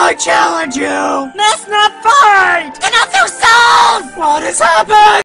I challenge you! Let's not fight! Enough, you souls! What has happened?